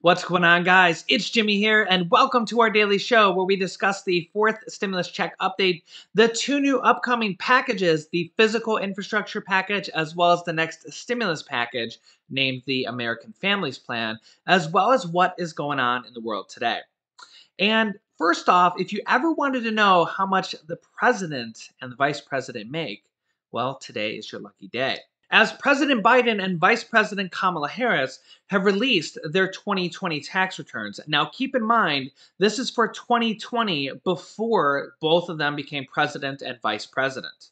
What's going on, guys? It's Jimmy here, and welcome to our daily show where we discuss the fourth stimulus check update, the two new upcoming packages, the physical infrastructure package, as well as the next stimulus package named the American Families Plan, as well as what is going on in the world today. And first off, if you ever wanted to know how much the president and the vice president make, well, today is your lucky day as President Biden and Vice President Kamala Harris have released their 2020 tax returns. Now, keep in mind, this is for 2020 before both of them became president and vice president.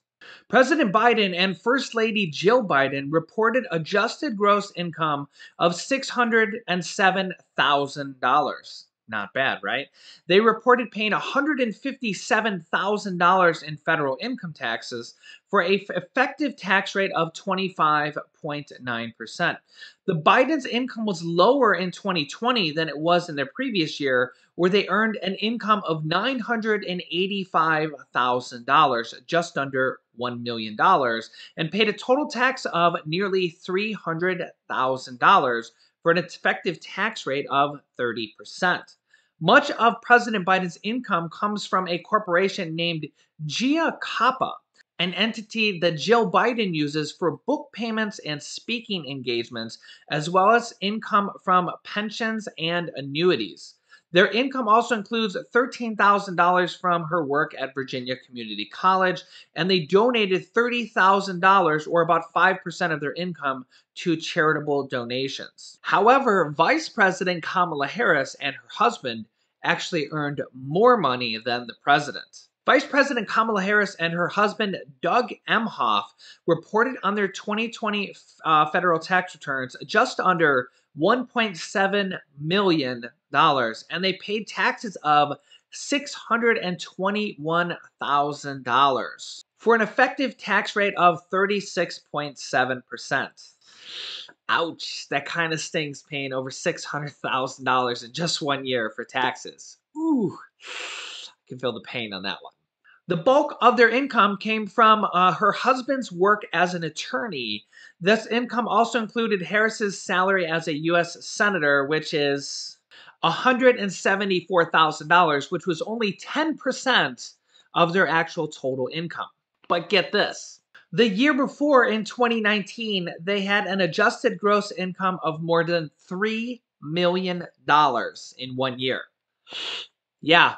President Biden and First Lady Jill Biden reported adjusted gross income of $607,000. Not bad, right? They reported paying $157,000 in federal income taxes for a effective tax rate of 25.9%. The Biden's income was lower in 2020 than it was in their previous year, where they earned an income of $985,000, just under $1 million, and paid a total tax of nearly $300,000 for an effective tax rate of 30%. Much of President Biden's income comes from a corporation named Giacoppa, an entity that Jill Biden uses for book payments and speaking engagements, as well as income from pensions and annuities. Their income also includes $13,000 from her work at Virginia Community College, and they donated $30,000, or about 5% of their income, to charitable donations. However, Vice President Kamala Harris and her husband actually earned more money than the president. Vice President Kamala Harris and her husband Doug Emhoff reported on their 2020 uh, federal tax returns just under $1.7 million, and they paid taxes of $621,000 for an effective tax rate of 36.7%. Ouch, that kind of stings paying over $600,000 in just one year for taxes. Ooh, I can feel the pain on that one. The bulk of their income came from uh, her husband's work as an attorney. This income also included Harris's salary as a U.S. Senator, which is $174,000, which was only 10% of their actual total income. But get this the year before, in 2019, they had an adjusted gross income of more than $3 million in one year. Yeah,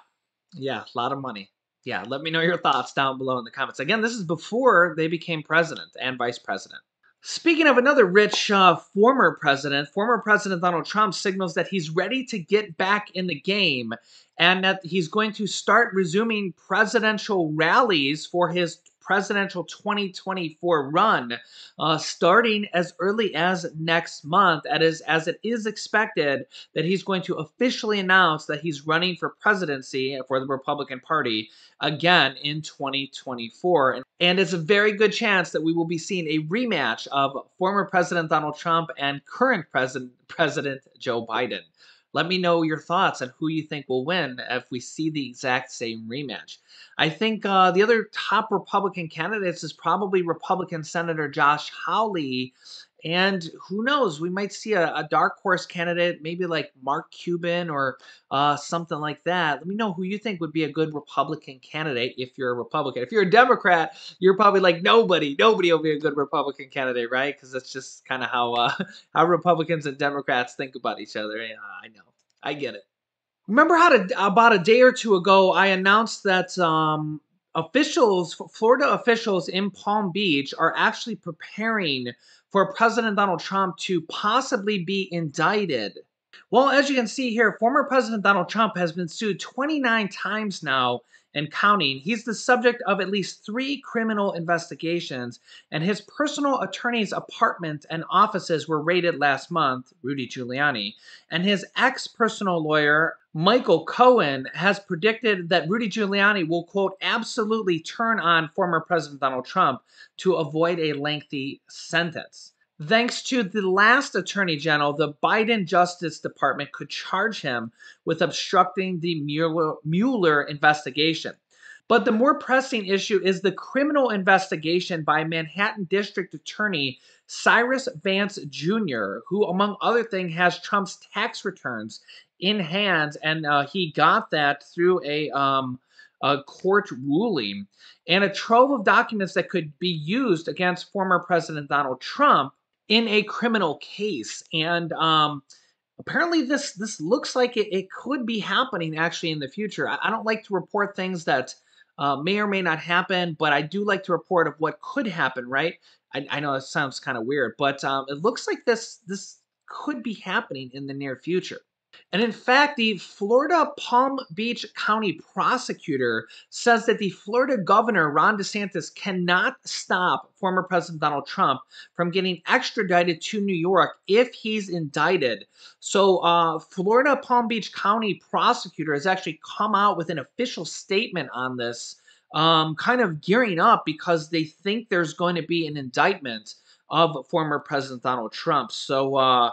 yeah, a lot of money. Yeah, let me know your thoughts down below in the comments. Again, this is before they became president and vice president. Speaking of another rich uh, former president, former President Donald Trump signals that he's ready to get back in the game and that he's going to start resuming presidential rallies for his presidential 2024 run, uh, starting as early as next month. As, as it is expected that he's going to officially announce that he's running for presidency for the Republican Party again in 2024. And it's a very good chance that we will be seeing a rematch of former President Donald Trump and current President, President Joe Biden. Let me know your thoughts on who you think will win if we see the exact same rematch. I think uh, the other top Republican candidates is probably Republican Senator Josh Hawley. And who knows, we might see a, a dark horse candidate, maybe like Mark Cuban or uh, something like that. Let me know who you think would be a good Republican candidate if you're a Republican. If you're a Democrat, you're probably like nobody, nobody will be a good Republican candidate, right? Because that's just kind of how uh, how Republicans and Democrats think about each other. Yeah, I know, I get it. Remember how to, about a day or two ago, I announced that um, officials, Florida officials in Palm Beach, are actually preparing for President Donald Trump to possibly be indicted. Well, as you can see here, former President Donald Trump has been sued 29 times now and counting. He's the subject of at least three criminal investigations, and his personal attorney's apartment and offices were raided last month, Rudy Giuliani, and his ex personal lawyer, Michael Cohen, has predicted that Rudy Giuliani will, quote, absolutely turn on former President Donald Trump to avoid a lengthy sentence. Thanks to the last Attorney General, the Biden Justice Department could charge him with obstructing the Mueller, investigation. But the more pressing issue is the criminal investigation by Manhattan District Attorney Cyrus Vance Jr., who, among other things, has Trump's tax returns in hand, and uh, he got that through a um, a court ruling and a trove of documents that could be used against former President Donald Trump in a criminal case. And um, apparently, this this looks like it, it, could be happening actually in the future. I, I don't like to report things that uh, may or may not happen, but I do like to report of what could happen. Right? I, I know it sounds kind of weird, but um, it looks like this this could be happening in the near future. And in fact, the Florida Palm Beach County prosecutor says that the Florida governor, Ron DeSantis, cannot stop former President Donald Trump from getting extradited to New York if he's indicted. So, uh, Florida Palm Beach County prosecutor has actually come out with an official statement on this, um, kind of gearing up because they think there's going to be an indictment of former President Donald Trump. So, uh,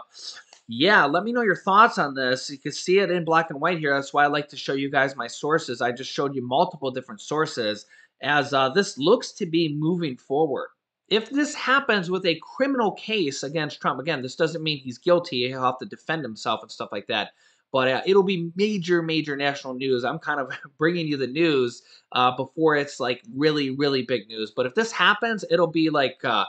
yeah, let me know your thoughts on this. You can see it in black and white here. That's why I like to show you guys my sources. I just showed you multiple different sources as uh, this looks to be moving forward. If this happens with a criminal case against Trump, again, this doesn't mean he's guilty. He'll have to defend himself and stuff like that. But uh, it'll be major, major national news. I'm kind of bringing you the news uh, before it's like really, really big news. But if this happens, it'll be like uh,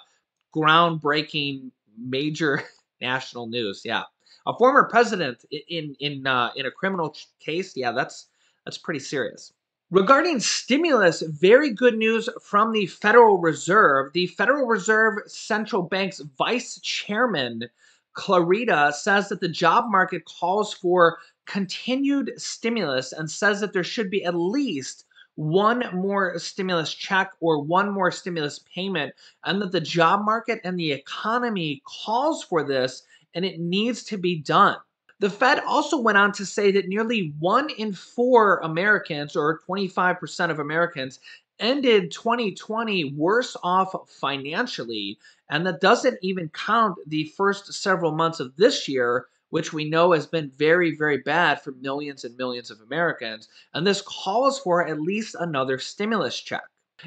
groundbreaking, major national news. Yeah, a former president in in uh, in a criminal case. Yeah, that's that's pretty serious. Regarding stimulus, very good news from the Federal Reserve. The Federal Reserve Central Bank's vice chairman, Clarida, says that the job market calls for continued stimulus and says that there should be at least one more stimulus check or one more stimulus payment, and that the job market and the economy calls for this and it needs to be done. The Fed also went on to say that nearly one in four Americans, or 25% of Americans, ended 2020 worse off financially. And that doesn't even count the first several months of this year, which we know has been very, very bad for millions and millions of Americans. And this calls for at least another stimulus check.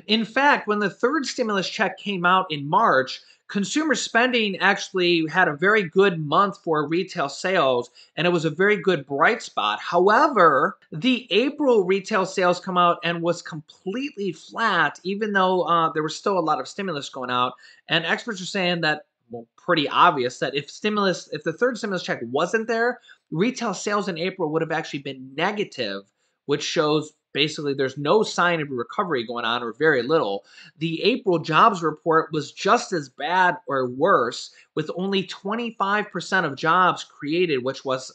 In fact, when the third stimulus check came out in March, consumer spending actually had a very good month for retail sales and it was a very good bright spot. However, the April retail sales come out and was completely flat, even though uh, there was still a lot of stimulus going out. And experts are saying that, well, pretty obvious that if stimulus, if the third stimulus check wasn't there, retail sales in April would have actually been negative, which shows Basically, there's no sign of recovery going on or very little. The April jobs report was just as bad or worse, with only 25% of jobs created, which was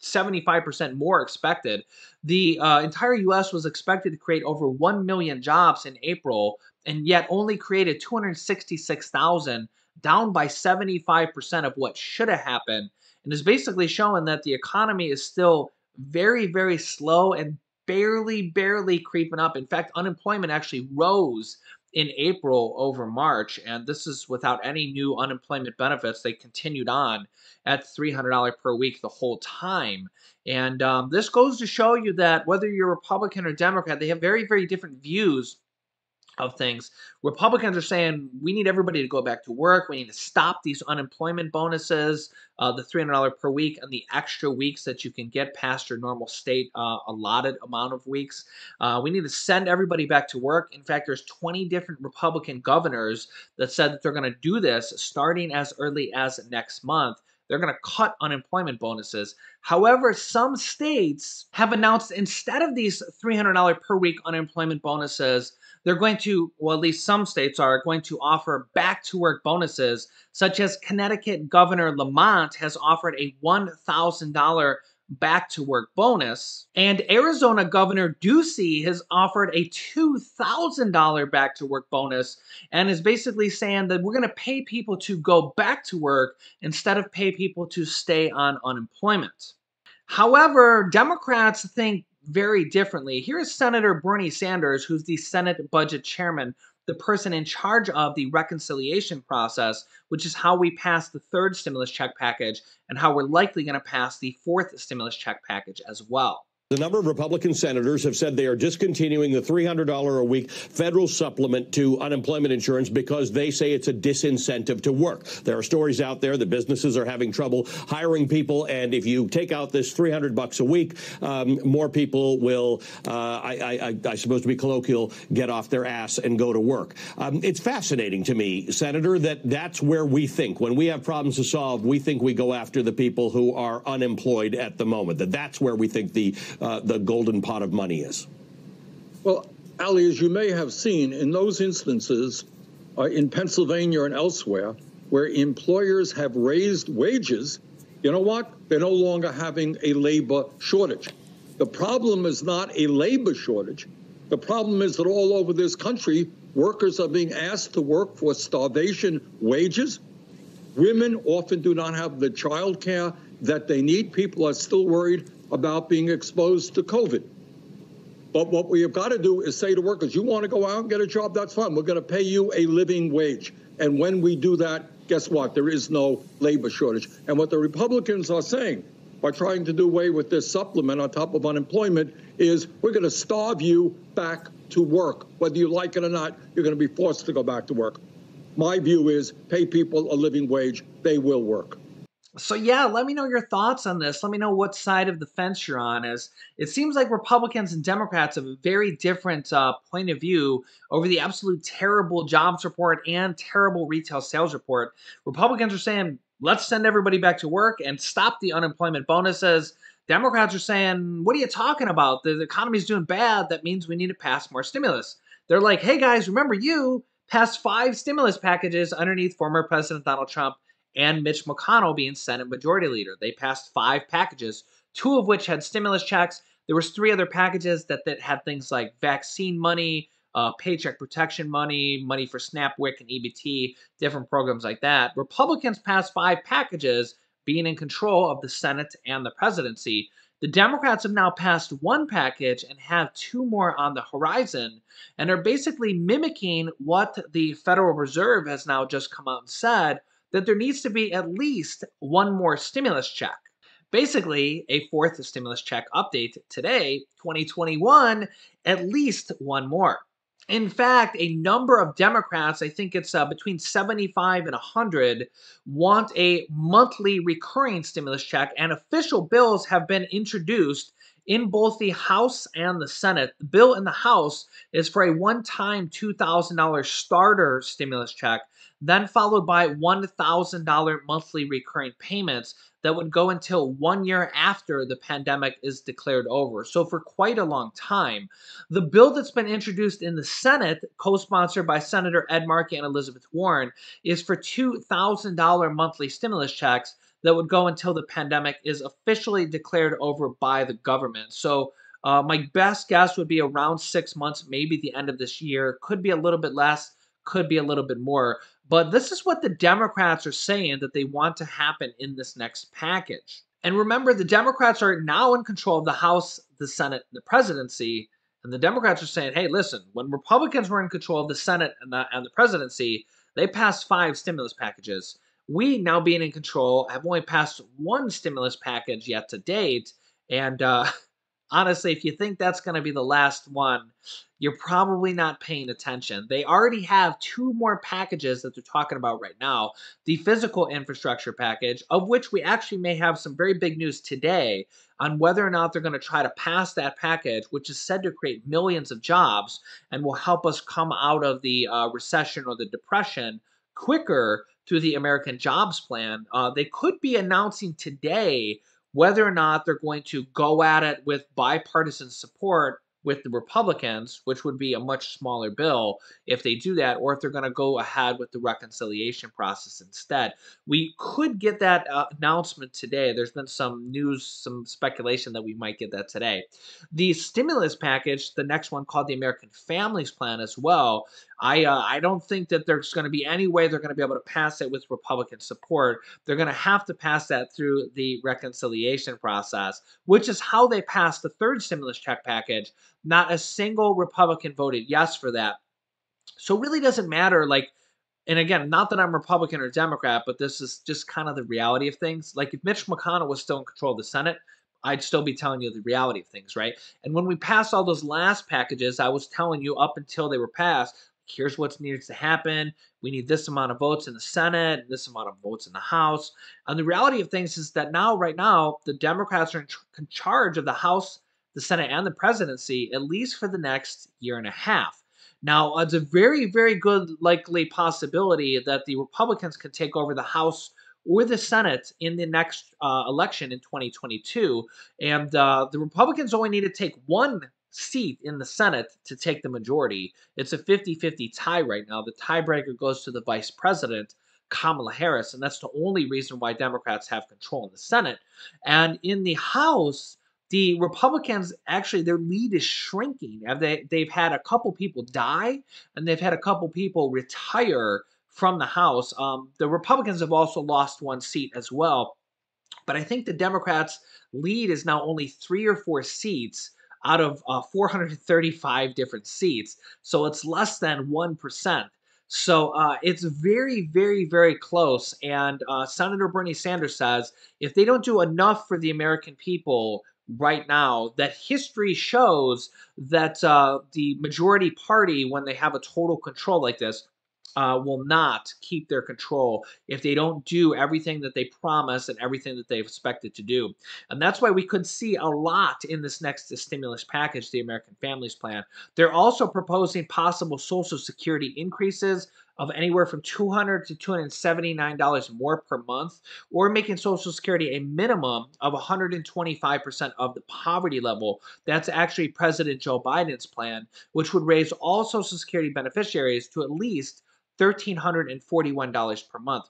75% more expected. The uh, entire US was expected to create over 1 million jobs in April, and yet only created 266,000, down by 75% of what should have happened. And is basically showing that the economy is still very, very slow and barely, barely creeping up. In fact, unemployment actually rose in April over March, and this is without any new unemployment benefits. They continued on at $300 per week the whole time. And um, this goes to show you that whether you're Republican or Democrat, they have very, very different views of things. Republicans are saying we need everybody to go back to work. We need to stop these unemployment bonuses, uh, the $300 per week, and the extra weeks that you can get past your normal state uh, allotted amount of weeks. Uh, we need to send everybody back to work. In fact, there's 20 different Republican governors that said that they're going to do this starting as early as next month. They're going to cut unemployment bonuses. However, some states have announced instead of these $300 per week unemployment bonuses, they're going to, well, at least some states are going to offer back to work bonuses, such as Connecticut Governor Lamont has offered a $1,000 back to work bonus. And Arizona Governor Ducey has offered a $2,000 back to work bonus and is basically saying that we're going to pay people to go back to work instead of pay people to stay on unemployment. However, Democrats think very differently. Here is Senator Bernie Sanders, who's the Senate Budget Chairman, the person in charge of the reconciliation process, which is how we pass the third stimulus check package and how we're likely going to pass the fourth stimulus check package as well. The number of Republican senators have said they are discontinuing the $300 a week federal supplement to unemployment insurance because they say it's a disincentive to work. There are stories out there that businesses are having trouble hiring people, and if you take out this 300 bucks a week, um, more people will, uh, I, I, I, suppose to be colloquial, get off their ass and go to work. Um, it's fascinating to me, Senator, that that's where we think. When we have problems to solve, we think we go after the people who are unemployed at the moment, that that's where we think the uh, the golden pot of money is? Well, Ali, as you may have seen, in those instances uh, in Pennsylvania and elsewhere where employers have raised wages, you know what? They're no longer having a labor shortage. The problem is not a labor shortage. The problem is that all over this country, workers are being asked to work for starvation wages. Women often do not have the child care that they need. People are still worried about being exposed to COVID. But what we have got to do is say to workers, you want to go out and get a job, that's fine. We're going to pay you a living wage. And when we do that, guess what? There is no labor shortage. And what the Republicans are saying by trying to do away with this supplement on top of unemployment is we're going to starve you back to work. Whether you like it or not, you're going to be forced to go back to work. My view is pay people a living wage, they will work. So yeah, let me know your thoughts on this. Let me know what side of the fence you're on. As it seems like Republicans and Democrats have a very different uh, point of view over the absolute terrible jobs report and terrible retail sales report. Republicans are saying let's send everybody back to work and stop the unemployment bonuses. Democrats are saying, what are you talking about? The, the economy's doing bad. That means we need to pass more stimulus. They're like, hey guys, remember you passed five stimulus packages underneath former President Donald Trump and Mitch McConnell being Senate Majority Leader. They passed five packages, two of which had stimulus checks. There was three other packages that, that had things like vaccine money, uh, paycheck protection money, money for SNAP, WIC, and EBT, different programs like that. Republicans passed five packages, being in control of the Senate and the presidency. The Democrats have now passed one package and have two more on the horizon, and are basically mimicking what the Federal Reserve has now just come out and said that there needs to be at least one more stimulus check. Basically, a fourth stimulus check update today, 2021, at least one more. In fact, a number of Democrats, I think it's uh, between 75 and 100, want a monthly recurring stimulus check, and official bills have been introduced in both the House and the Senate. The bill in the House is for a one time $2,000 starter stimulus check, then followed by $1,000 monthly recurring payments that would go until one year after the pandemic is declared over. So, for quite a long time. The bill that's been introduced in the Senate, co sponsored by Senator Ed Markey and Elizabeth Warren, is for $2,000 monthly stimulus checks that would go until the pandemic is officially declared over by the government. So, uh, my best guess would be around six months, maybe the end of this year. Could be a little bit less, could be a little bit more. But this is what the Democrats are saying that they want to happen in this next package. And remember, the Democrats are now in control of the House, the Senate, the presidency. And the Democrats are saying, hey, listen, when Republicans were in control of the Senate and the, and the presidency, they passed five stimulus packages. We, now being in control, have only passed one stimulus package yet to date. And uh, honestly, if you think that's going to be the last one, you're probably not paying attention. They already have two more packages that they're talking about right now the physical infrastructure package, of which we actually may have some very big news today on whether or not they're going to try to pass that package, which is said to create millions of jobs and will help us come out of the uh, recession or the depression quicker through the American Jobs Plan. Uh, they could be announcing today whether or not they're going to go at it with bipartisan support with the Republicans, which would be a much smaller bill if they do that, or if they're going to go ahead with the reconciliation process instead. We could get that uh, announcement today. There's been some news, some speculation that we might get that today. The stimulus package, the next one called the American Families Plan as well, I uh, I don't think that there's going to be any way they're going to be able to pass it with Republican support. They're going to have to pass that through the reconciliation process, which is how they passed the third stimulus check package. Not a single Republican voted yes for that. So it really doesn't matter like and again, not that I'm Republican or Democrat, but this is just kind of the reality of things. Like if Mitch McConnell was still in control of the Senate, I'd still be telling you the reality of things, right? And when we passed all those last packages, I was telling you up until they were passed, here's what's needs to happen. We need this amount of votes in the Senate, this amount of votes in the House. And the reality of things is that now, right now, the Democrats are in charge of the House, the Senate, and the presidency, at least for the next year and a half. Now, it's a very, very good likely possibility that the Republicans can take over the House or the Senate in the next uh, election in 2022. And uh, the Republicans only need to take one seat in the Senate to take the majority. It's a 50 50 tie right now. The tiebreaker goes to the vice president. Kamala Harris, and that's the only reason why Democrats have control in the Senate. And in the House, the Republicans actually their lead is shrinking. They they've had a couple people die, and they've had a couple people retire from the House. Um, the Republicans have also lost one seat as well, but I think the Democrats' lead is now only three or four seats out of uh, 435 different seats. So it's less than 1%. So uh, it's very, very, very close. And uh, Senator Bernie Sanders says if they don't do enough for the American people right now, that history shows that uh, the majority party, when they have a total control like this, uh, will not keep their control if they don't do everything that they promise and everything that they expected to do. And that's why we could see a lot in this next stimulus package, the American Families Plan. They're also proposing possible Social Security increases of anywhere from $200 to $279 more per month, or making Social Security a minimum of 125% of the poverty level. That's actually President Joe Biden's plan, which would raise all Social Security beneficiaries to at least $1,341 per month.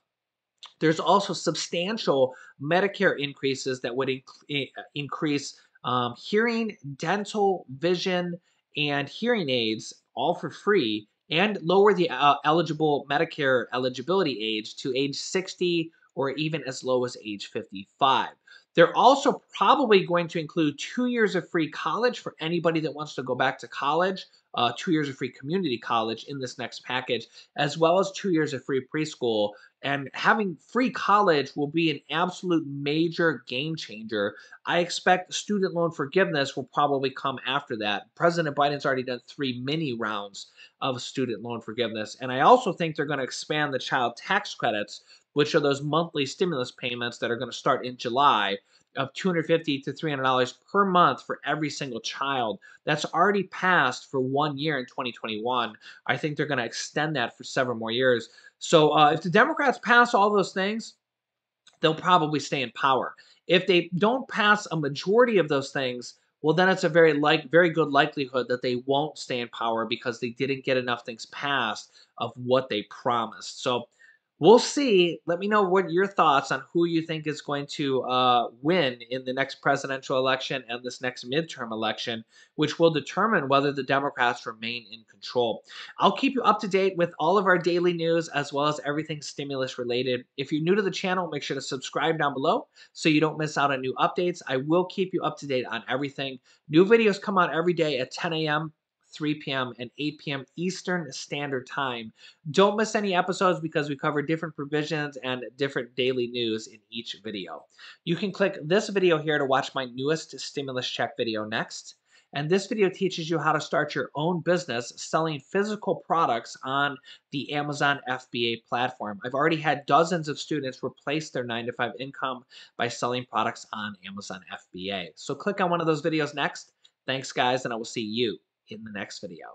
There's also substantial Medicare increases that would inc- increase um, hearing, dental, vision, and hearing aids all for free and lower the uh, eligible Medicare eligibility age to age 60 or even as low as age 55. They're also probably going to include two years of free college for anybody that wants to go back to college, uh, two years of free community college in this next package, as well as two years of free preschool. And having free college will be an absolute major game changer. I expect student loan forgiveness will probably come after that. President Biden's already done three mini rounds of student loan forgiveness. And I also think they're going to expand the child tax credits which are those monthly stimulus payments that are going to start in July of 250 to 300 dollars per month for every single child that's already passed for one year in 2021 i think they're going to extend that for several more years. So uh, if the democrats pass all those things they'll probably stay in power. If they don't pass a majority of those things well then it's a very like very good likelihood that they won't stay in power because they didn't get enough things passed of what they promised. So we'll see. Let me know what your thoughts on who you think is going to uh, win in the next presidential election and this next midterm election, which will determine whether the Democrats remain in control. I'll keep you up to date with all of our daily news as well as everything stimulus related. If you're new to the channel, make sure to subscribe down below so you don't miss out on new updates. I will keep you up to date on everything. New videos come out every day at 10 a.m. 3 p.m. and 8 p.m. Eastern Standard Time. Don't miss any episodes because we cover different provisions and different daily news in each video. You can click this video here to watch my newest stimulus check video next. And this video teaches you how to start your own business selling physical products on the Amazon FBA platform. I've already had dozens of students replace their 9 to 5 income by selling products on Amazon FBA. So click on one of those videos next. Thanks, guys, and I will see you in the next video.